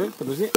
peux, peux doser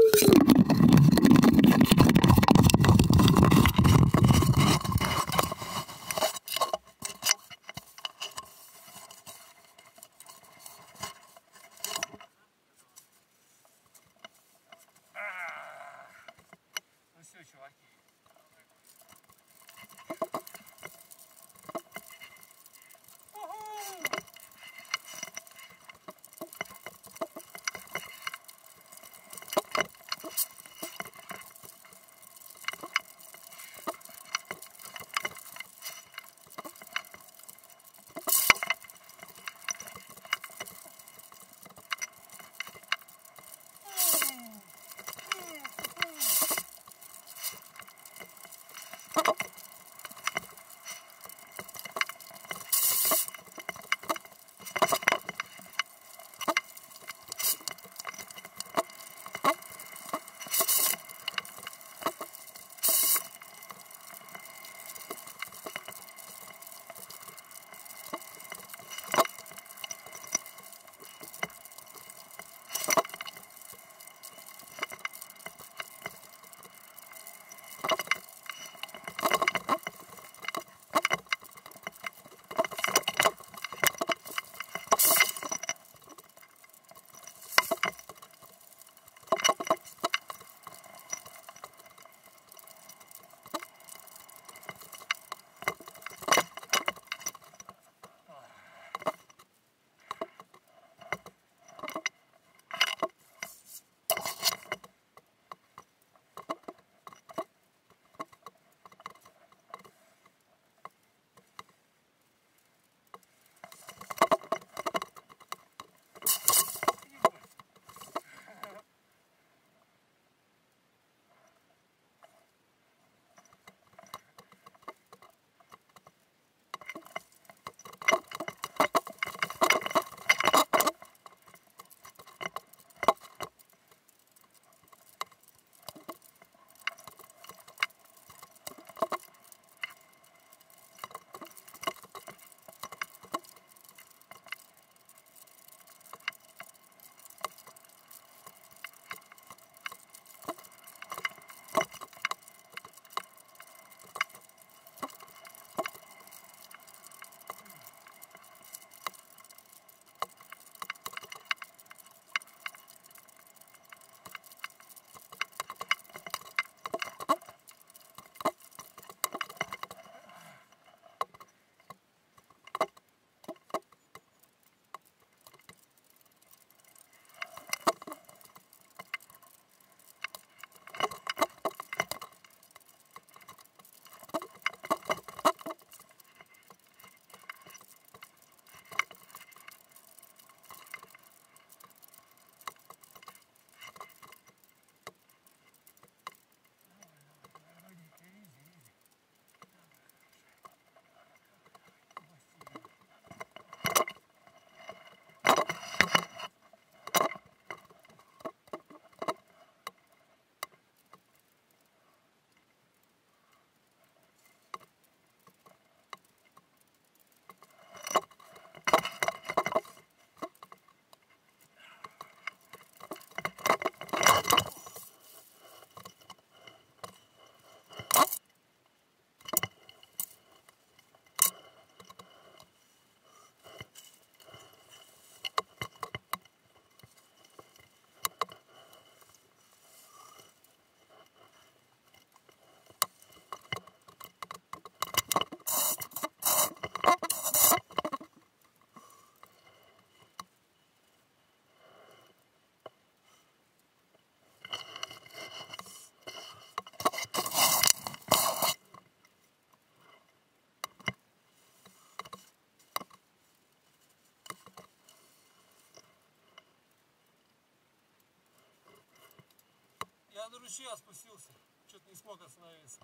до ручья спустился, что-то не смог остановиться.